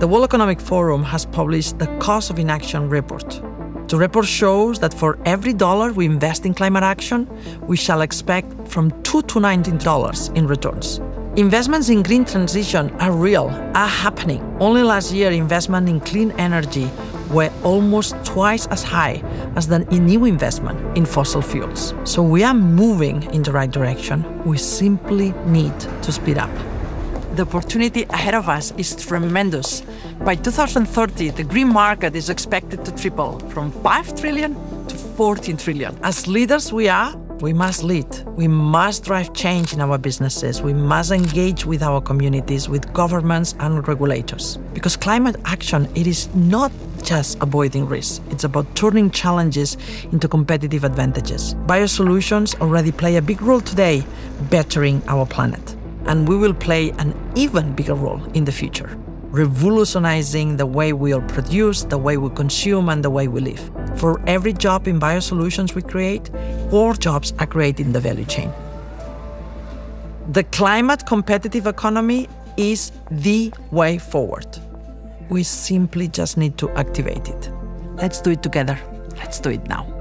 The World Economic Forum has published the Cost of Inaction report. The report shows that for every dollar we invest in climate action, we shall expect from 2 to 19 dollars in returns. Investments in green transition are real, are happening. Only last year, investment in clean energy were almost twice as high as the new investment in fossil fuels. So we are moving in the right direction. We simply need to speed up. The opportunity ahead of us is tremendous. By 2030, the green market is expected to triple from 5 trillion to 14 trillion. As leaders we are, we must lead. We must drive change in our businesses. We must engage with our communities, with governments and regulators. Because climate action, it is not just avoiding risks. It's about turning challenges into competitive advantages. Biosolutions already play a big role today, bettering our planet. And we will play an even bigger role in the future, revolutionizing the way we all produce, the way we consume, and the way we live. For every job in biosolutions we create, four jobs are created in the value chain. The climate competitive economy is the way forward. We simply just need to activate it. Let's do it together. Let's do it now.